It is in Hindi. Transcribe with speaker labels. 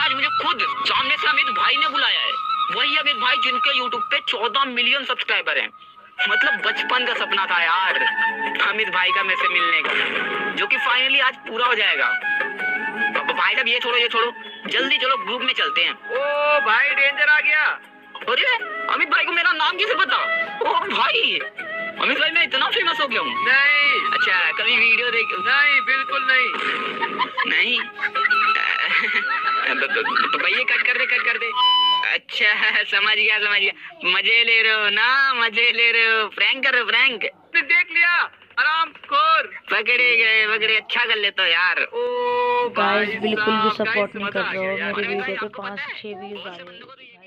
Speaker 1: आज मुझे खुद सामने से अमित भाई ने बुलाया है। वही अमित भाई जिनके यूट्यूब पे 14 मिलियन सब्सक्राइबर हैं। मतलब बचपन का सपना था यार अमित भाई का मेरे से मिलने का जो कि फाइनली आज पूरा हो जाएगा। भाई साहब ये छोड़ो ये छोड़ो। जल्दी चलो ग्रुप में चलते हैं।
Speaker 2: ओ भाई डेंजर आ गया।
Speaker 1: अरे अमित भाई को मेरा नाम कैसे पता? ओ भाई अमित भाई मैं इतना फ़ेमस हो गया हूँ।
Speaker 2: नहीं।
Speaker 1: अच्छा कभी वीडियो देख
Speaker 2: नहीं बिल्कुल नहीं।
Speaker 1: नहीं? ब- भैया कट कर दे कट कर दे। अच्छा समझ गया समझ गया। मज़े ले रहे हो ना मज़े ले रहे हो। फ्रैंक कर रहे हो फ्रैंक
Speaker 2: देख लिया आराम खोर।
Speaker 1: पकड़े गए पकड़े। अच्छा कर लेते हो यार।
Speaker 2: ओ भाई
Speaker 3: गाइस बिल्कुल भी सपोर्ट नहीं कर रहे हो। मेरी वीडियो पे पाँच छः व्यूज़ आ रहे हैं।